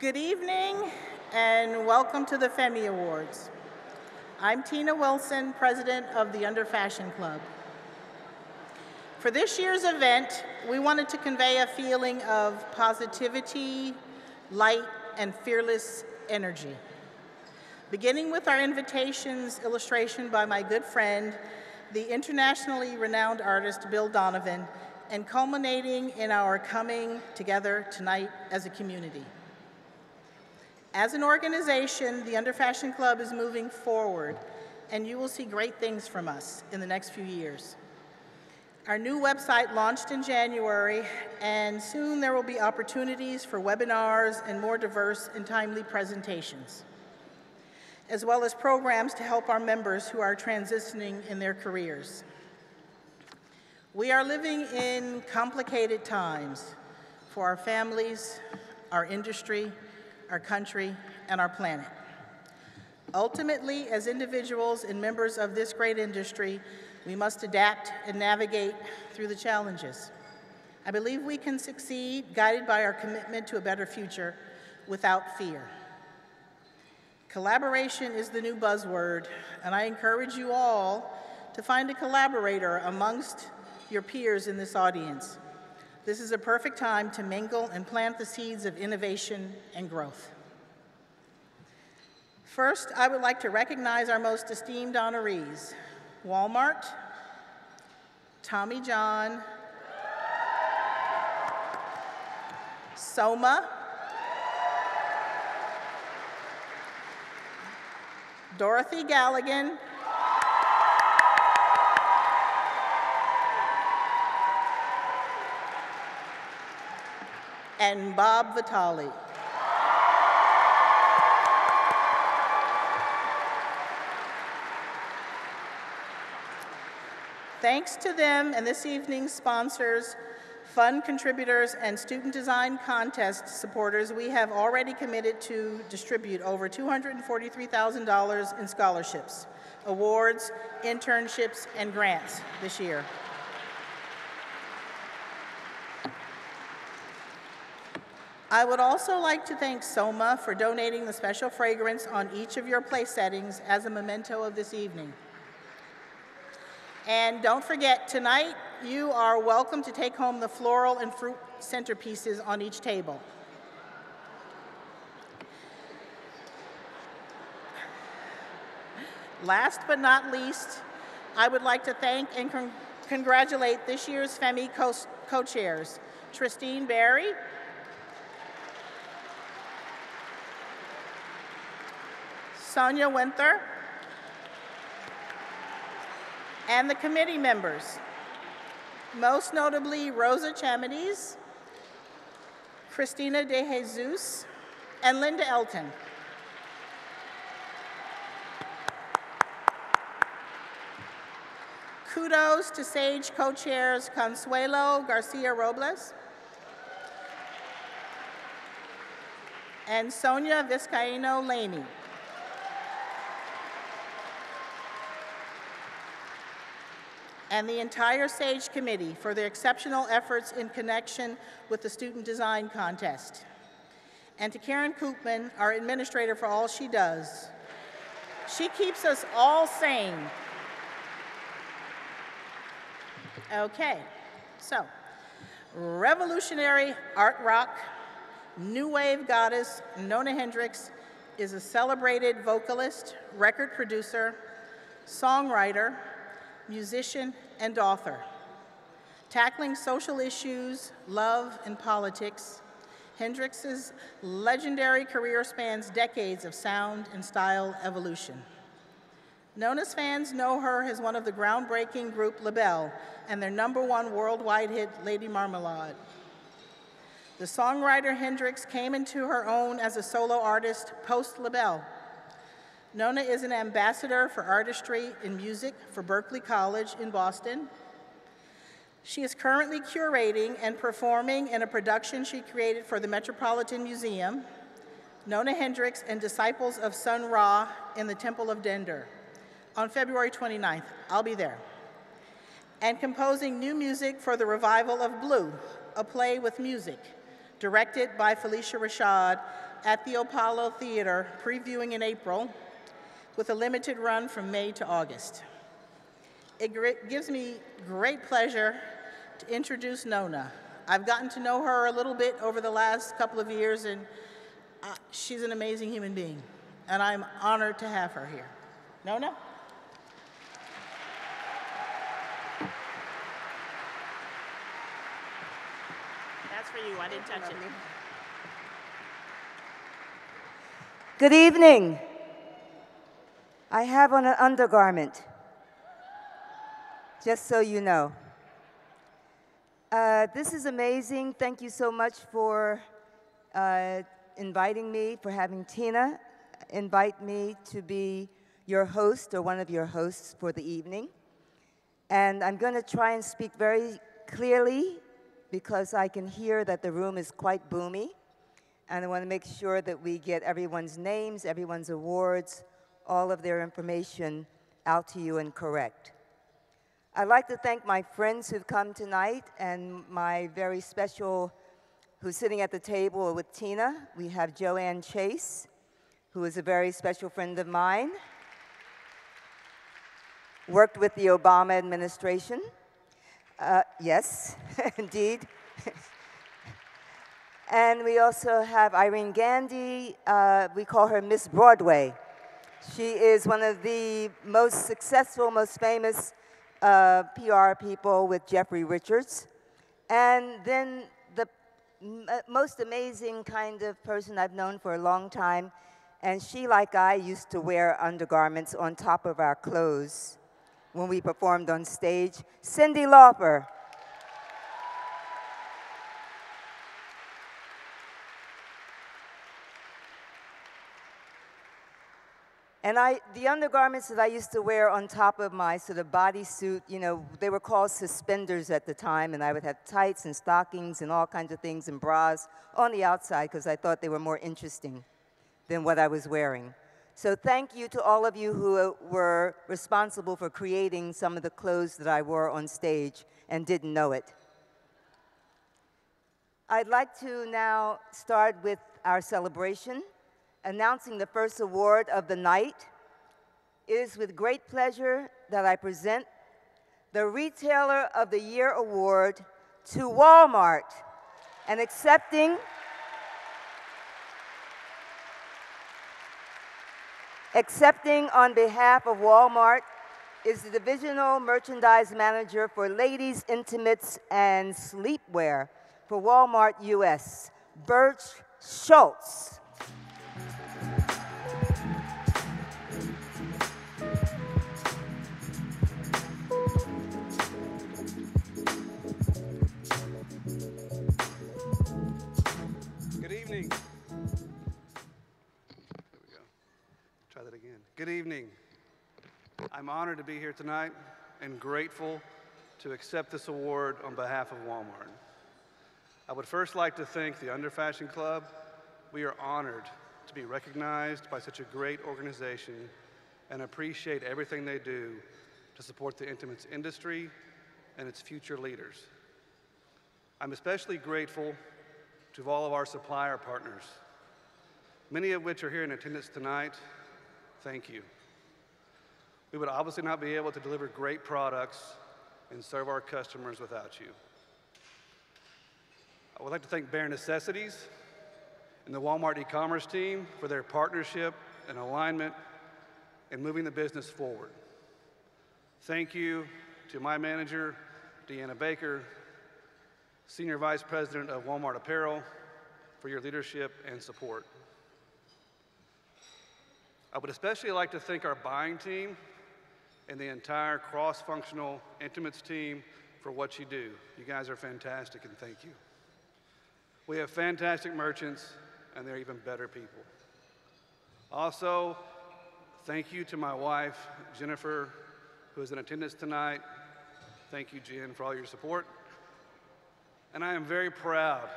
Good evening and welcome to the FEMMY Awards. I'm Tina Wilson, president of the Under Fashion Club. For this year's event, we wanted to convey a feeling of positivity, light, and fearless energy. Beginning with our invitations illustration by my good friend, the internationally renowned artist Bill Donovan, and culminating in our coming together tonight as a community. As an organization, the Under Fashion Club is moving forward, and you will see great things from us in the next few years. Our new website launched in January, and soon there will be opportunities for webinars and more diverse and timely presentations, as well as programs to help our members who are transitioning in their careers. We are living in complicated times for our families, our industry, our country, and our planet. Ultimately, as individuals and members of this great industry, we must adapt and navigate through the challenges. I believe we can succeed guided by our commitment to a better future without fear. Collaboration is the new buzzword, and I encourage you all to find a collaborator amongst your peers in this audience. This is a perfect time to mingle and plant the seeds of innovation and growth. First, I would like to recognize our most esteemed honorees, Walmart, Tommy John, Soma, Dorothy Galligan, and Bob Vitale. Thanks to them and this evening's sponsors, fund contributors, and student design contest supporters, we have already committed to distribute over $243,000 in scholarships, awards, internships, and grants this year. I would also like to thank Soma for donating the special fragrance on each of your place settings as a memento of this evening. And don't forget, tonight you are welcome to take home the floral and fruit centerpieces on each table. Last but not least, I would like to thank and con congratulate this year's FEMMY co-chairs, Tristine Barry, Sonia Winther, and the committee members, most notably Rosa Chamides, Christina De Jesus, and Linda Elton. Kudos to SAGE co-chairs Consuelo Garcia Robles and Sonia Vizcaino Laney. And the entire SAGE committee for their exceptional efforts in connection with the Student Design Contest. And to Karen Koopman, our administrator for all she does. She keeps us all sane. Okay, so revolutionary art rock, new wave goddess Nona Hendryx is a celebrated vocalist, record producer, songwriter, musician, and author. Tackling social issues, love, and politics, Hendryx's legendary career spans decades of sound and style evolution. Nona's fans know her as one of the groundbreaking group LaBelle and their number one worldwide hit, Lady Marmalade. The songwriter Hendrix came into her own as a solo artist post LaBelle Nona is an ambassador for artistry in music for Berklee College in Boston. She is currently curating and performing in a production she created for the Metropolitan Museum, Nona Hendryx and Disciples of Sun Ra in the Temple of Dendur on February 29th. I'll be there. And composing new music for the revival of Blue, a play with music, directed by Phylicia Rashad at the Apollo Theater, previewing in April, with a limited run from May to August. It gives me great pleasure to introduce Nona. I've gotten to know her a little bit over the last couple of years, and uh, she's an amazing human being, and I'm honored to have her here. Nona? That's for you. I didn't touch it. Good evening. I have on an undergarment, just so you know. Uh, this is amazing. Thank you so much for uh, inviting me, for having Tina invite me to be your host or one of your hosts for the evening. And I'm going to try and speak very clearly because I can hear that the room is quite boomy. And I want to make sure that we get everyone's names, everyone's awards, all of their information out to you and correct. I'd like to thank my friends who've come tonight and my very special, who's sitting at the table with Tina. We have Joanne Chase, who is a very special friend of mine, worked with the Obama administration. Uh, yes, indeed. and we also have Irene Gandy. Uh, we call her Miss Broadway. She is one of the most successful, most famous uh, PR people with Jeffrey Richards. And then the uh, most amazing kind of person I've known for a long time, and she, like I, used to wear undergarments on top of our clothes when we performed on stage, Cyndi Lauper. And I, the undergarments that I used to wear on top of my sort of bodysuit, you know, they were called suspenders at the time, and I would have tights and stockings and all kinds of things and bras on the outside because I thought they were more interesting than what I was wearing. So thank you to all of you who uh, were responsible for creating some of the clothes that I wore on stage and didn't know it. I'd like to now start with our celebration announcing the first award of the night. It is with great pleasure that I present the Retailer of the Year Award to Walmart and accepting accepting on behalf of Walmart is the Divisional Merchandise Manager for Ladies Intimates and Sleepwear for Walmart US, Berch Schultz. Good evening. I'm honored to be here tonight and grateful to accept this award on behalf of Walmart. I would first like to thank the Under Fashion Club. We are honored to be recognized by such a great organization and appreciate everything they do to support the intimates industry and its future leaders. I'm especially grateful to all of our supplier partners, many of which are here in attendance tonight Thank you. We would obviously not be able to deliver great products and serve our customers without you. I would like to thank Bare Necessities and the Walmart e-commerce team for their partnership and alignment in moving the business forward. Thank you to my manager, Deanna Baker, Senior Vice President of Walmart Apparel, for your leadership and support. I would especially like to thank our buying team and the entire cross-functional Intimates team for what you do. You guys are fantastic and thank you. We have fantastic merchants and they're even better people. Also, thank you to my wife, Jennifer, who is in attendance tonight. Thank you, Jen, for all your support. And I am very proud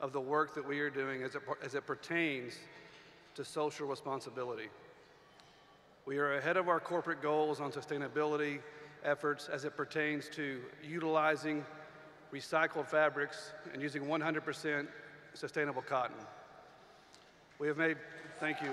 of the work that we are doing as it, as it pertains to social responsibility. We are ahead of our corporate goals on sustainability efforts as it pertains to utilizing recycled fabrics, and using 100% sustainable cotton. We have made, thank you.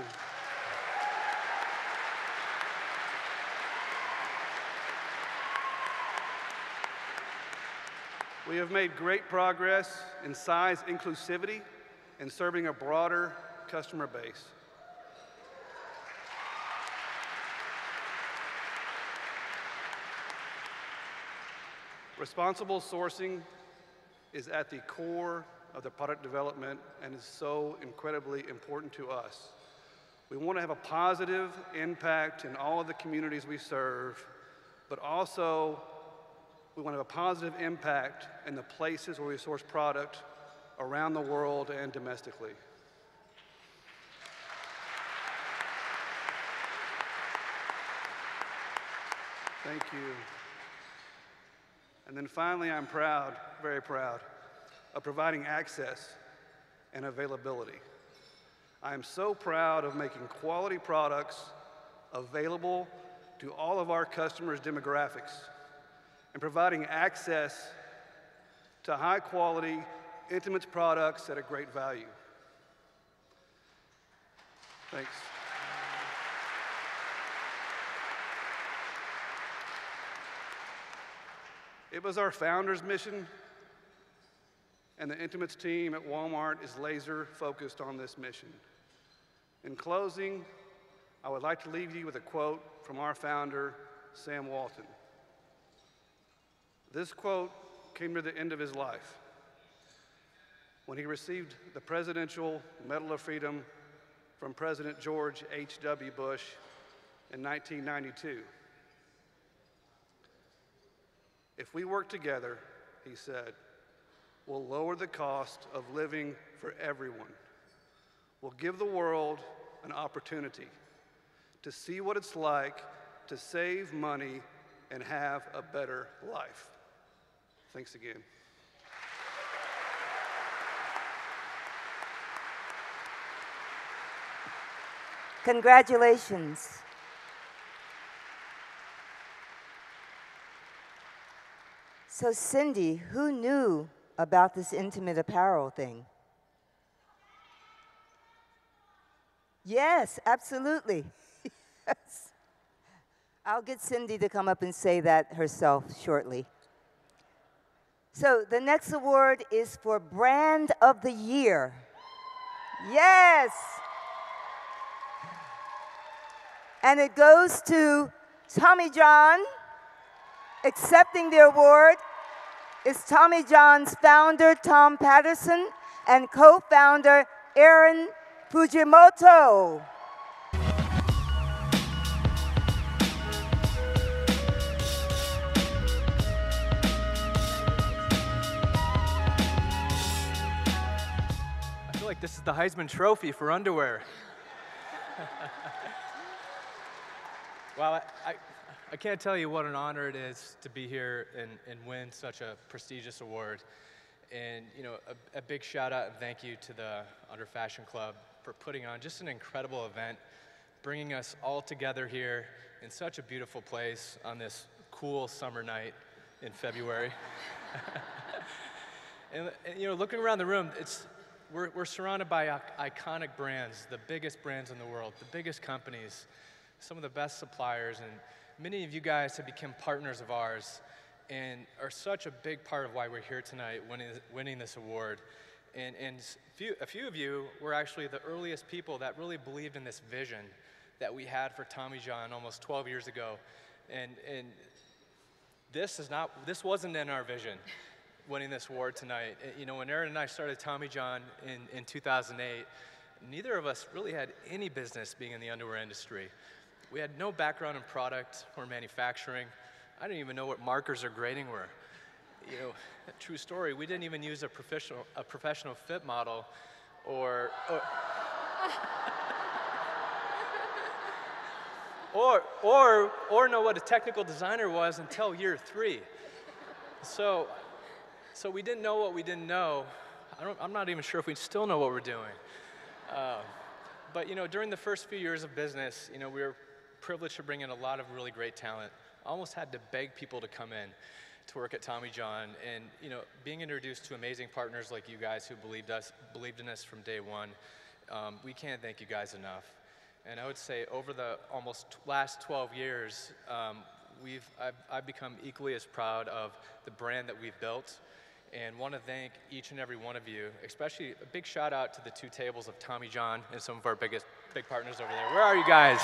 We have made great progress in size inclusivity and serving a broader customer base. Responsible sourcing is at the core of the product development and is so incredibly important to us. We want to have a positive impact in all of the communities we serve, but also we want to have a positive impact in the places where we source product around the world and domestically. Thank you. And then finally, I'm proud, very proud, of providing access and availability. I am so proud of making quality products available to all of our customers' demographics and providing access to high quality, intimate products at a great value. Thanks. It was our founder's mission, and the Intimates team at Walmart is laser focused on this mission. In closing, I would like to leave you with a quote from our founder, Sam Walton. This quote came to the end of his life when he received the Presidential Medal of Freedom from President George H.W. Bush in 1992. If we work together, he said, we'll lower the cost of living for everyone. We'll give the world an opportunity to see what it's like to save money and have a better life. Thanks again. Congratulations. So, Cyndi, who knew about this intimate apparel thing? Yes, absolutely. yes. I'll get Cyndi to come up and say that herself shortly. So the next award is for Brand of the Year. Yes. And it goes to Tommy John. Accepting the award is Tommy John's founder, Tom Patterson, and co founder, Erin Fujimoto. Like this is the Heisman Trophy for underwear. well, I, I, I, can't tell you what an honor it is to be here and, and win such a prestigious award. And, you know, a, a big shout out and thank you to the Under Fashion Club for putting on just an incredible event, bringing us all together here in such a beautiful place on this cool summer night in February. and, and, you know, looking around the room, it's, we're, we're surrounded by iconic brands, the biggest brands in the world, the biggest companies, some of the best suppliers, and many of you guys have become partners of ours and are such a big part of why we're here tonight winning, winning this award. And, and few, a few of you were actually the earliest people that really believed in this vision that we had for Tommy John almost 12 years ago. And, and this is not, this wasn't in our vision winning this award tonight. Eh, you know, when Erin and I started Tommy John in, in 2008, neither of us really had any business being in the underwear industry. We had no background in product or manufacturing. I didn't even know what markers or grading were. You know, true story, we didn't even use a professional, a professional fit model or, or or, or, or know what a technical designer was until year three. So so we didn't know what we didn't know. I am not even sure if we still know what we're doing. Uh, but you know, during the first few years of business, you know, we were privileged to bring in a lot of really great talent. I almost had to beg people to come in. to work at Tommy John, and you know, being introduced to amazing partners like you guys who believed us, believed in us from day one. Um, we can't thank you guys enough. And I would say over the almost last 12 years, um, we've, I've, I've become equally as proud of the brand that we've built and want to thank each and every one of you, especially a big shout out to the two tables of Tommy John and some of our biggest big partners over there. Where are you guys?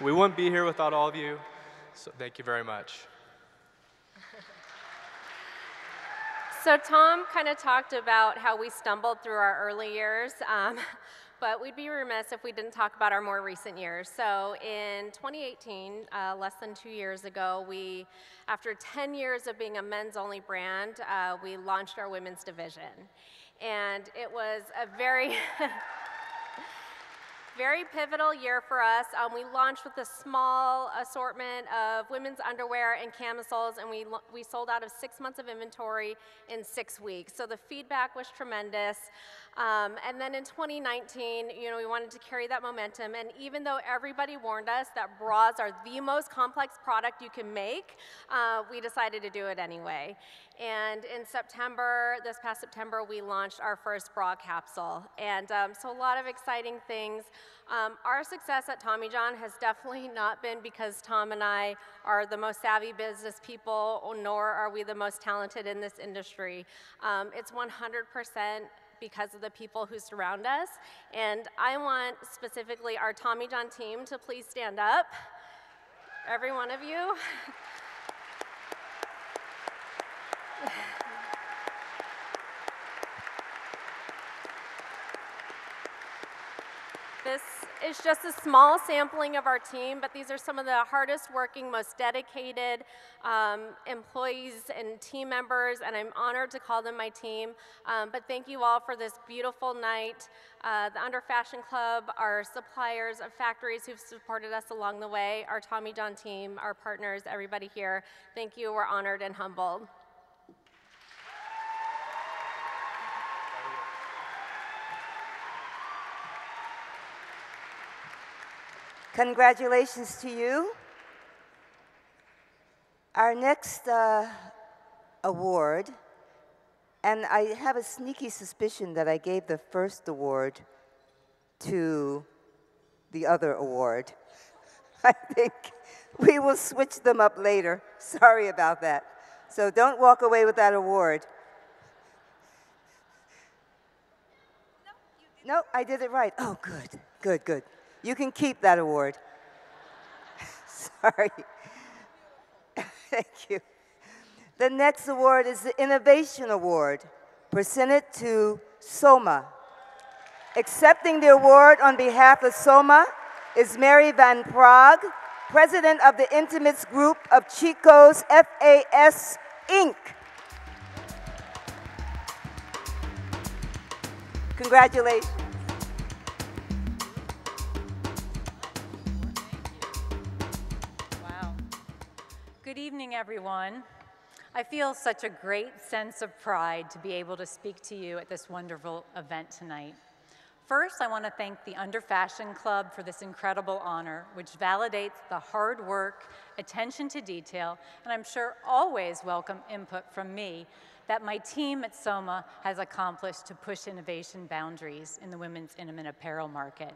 We wouldn't be here without all of you, so thank you very much. So Tom kind of talked about how we stumbled through our early years, um, but we'd be remiss if we didn't talk about our more recent years. So in 2018, uh, less than two years ago, we, after 10 years of being a men's-only brand, uh, we launched our women's division. And it was a very very pivotal year for us. Um, we launched with a small assortment of women's underwear and camisoles, and we, we sold out of six months of inventory in six weeks. So the feedback was tremendous. Um, and then in 2019, you know, we wanted to carry that momentum. And even though everybody warned us that bras are the most complex product you can make, uh, we decided to do it anyway. And in September, this past September, we launched our first bra capsule. And um, so a lot of exciting things. Um, our success at Tommy John has definitely not been because Tom and I are the most savvy business people, nor are we the most talented in this industry. Um, it's 100% because of the people who surround us. And I want specifically our Tommy John team to please stand up. Every one of you. This is just a small sampling of our team, but these are some of the hardest working, most dedicated um, employees and team members, and I'm honored to call them my team. Um, but thank you all for this beautiful night. Uh, the Under Fashion Club, our suppliers of factories who've supported us along the way, our Tommy John team, our partners, everybody here, thank you. We're honored and humbled. Congratulations to you. Our next uh, award, and I have a sneaky suspicion that I gave the first award to the other award. I think we will switch them up later. Sorry about that. So don't walk away with that award. No, I did it right. Oh, good, good, good. You can keep that award. Sorry. Thank you. The next award is the Innovation Award, presented to Soma. Accepting the award on behalf of Soma is Mary Van Praag, president of the Intimates Group of Chico's FAS Inc. Congratulations. Good evening, everyone. I feel such a great sense of pride to be able to speak to you at this wonderful event tonight. First, I want to thank the Under Fashion Club for this incredible honor, which validates the hard work, attention to detail, and I'm sure always welcome input from me that my team at Soma has accomplished to push innovation boundaries in the women's intimate apparel market.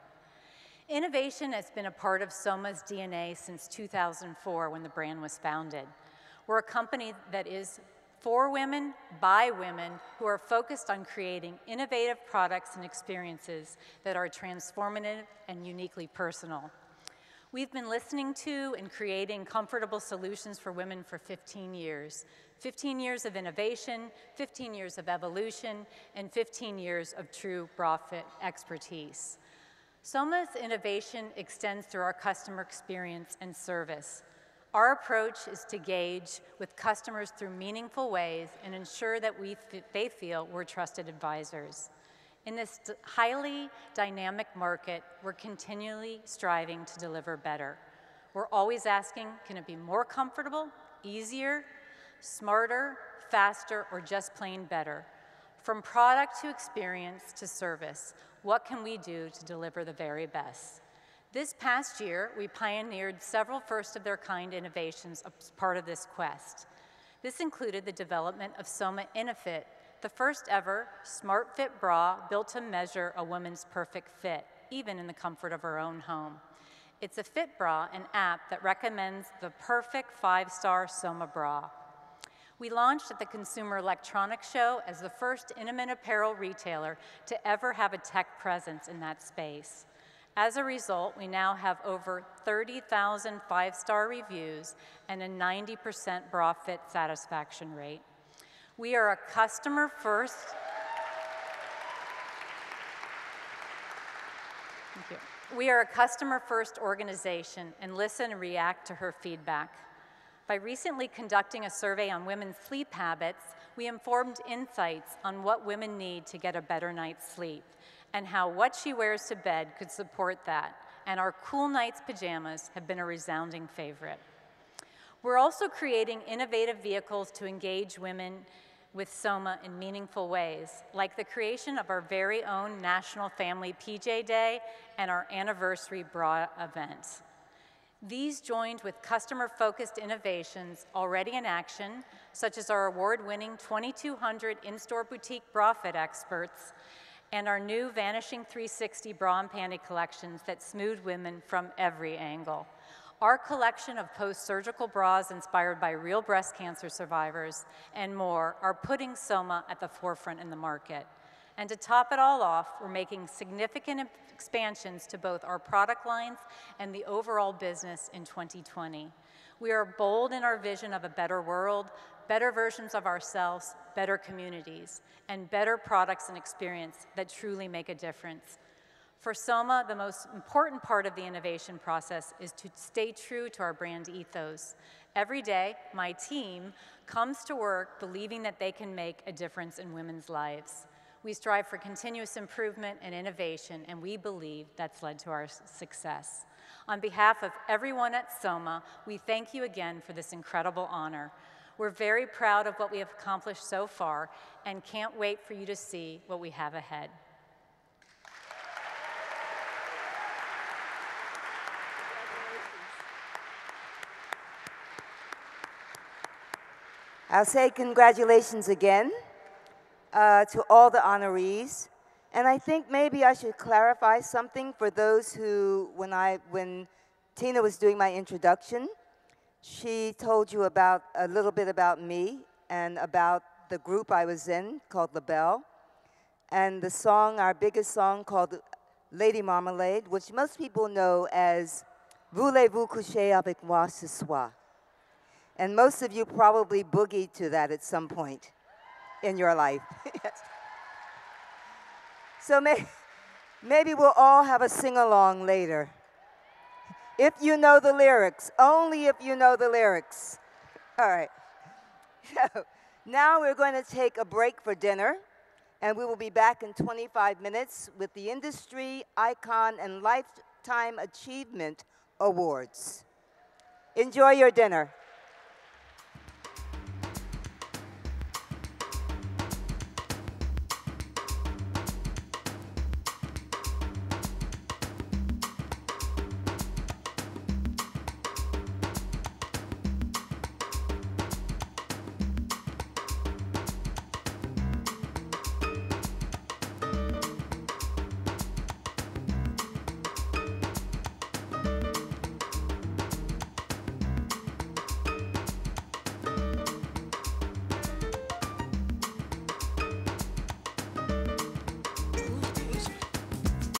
Innovation has been a part of Soma's DNA since 2004 when the brand was founded. We're a company that is for women, by women, who are focused on creating innovative products and experiences that are transformative and uniquely personal. We've been listening to and creating comfortable solutions for women for 15 years. 15 years of innovation, 15 years of evolution, and 15 years of true bra fit expertise. Soma's innovation extends through our customer experience and service. Our approach is to gauge with customers through meaningful ways and ensure that we they feel we're trusted advisors. In this highly dynamic market, we're continually striving to deliver better. We're always asking, can it be more comfortable, easier, smarter, faster, or just plain better? From product to experience to service, what can we do to deliver the very best? This past year, we pioneered several first of their kind innovations as part of this quest. This included the development of Soma InnoFit, the first ever smart fit bra built to measure a woman's perfect fit, even in the comfort of her own home. It's a fit bra, an app that recommends the perfect five star Soma bra. We launched at the Consumer Electronics Show as the first intimate apparel retailer to ever have a tech presence in that space. As a result, we now have over 30,000 five star reviews and a 90% bra fit satisfaction rate. We are a customer first. Thank you. We are a customer first organization and listen and react to her feedback. By recently conducting a survey on women's sleep habits, we informed insights on what women need to get a better night's sleep and how what she wears to bed could support that. And our Cool Nights pajamas have been a resounding favorite. We're also creating innovative vehicles to engage women with Soma in meaningful ways, like the creation of our very own National Family PJ Day and our anniversary bra event. These joined with customer focused innovations already in action, such as our award winning 2,200 in store boutique bra fit experts and our new Vanishing 360 bra and panty collections that smooth women from every angle. Our collection of post surgical bras inspired by real breast cancer survivors and more are putting Soma at the forefront in the market. And to top it all off, we're making significant expansions to both our product lines and the overall business in 2020. We are bold in our vision of a better world, better versions of ourselves, better communities, and better products and experience that truly make a difference. For Soma, the most important part of the innovation process is to stay true to our brand ethos. Every day, my team comes to work believing that they can make a difference in women's lives. We strive for continuous improvement and innovation, and we believe that's led to our success. On behalf of everyone at Soma, we thank you again for this incredible honor. We're very proud of what we have accomplished so far and can't wait for you to see what we have ahead. I'll say congratulations again uh, to all the honorees. And I think maybe I should clarify something for those who, when, I, when Tina was doing my introduction, she told you about a little bit about me and about the group I was in called La Belle, and the song, our biggest song called Lady Marmalade, which most people know as Voulez-vous coucher avec moi ce soir? And most of you probably boogied to that at some point in your life. yes. So may, maybe we'll all have a sing along later. If you know the lyrics, only if you know the lyrics. All right. So now we're going to take a break for dinner, and we will be back in 25 minutes with the Industry Icon and Lifetime Achievement Awards. Enjoy your dinner.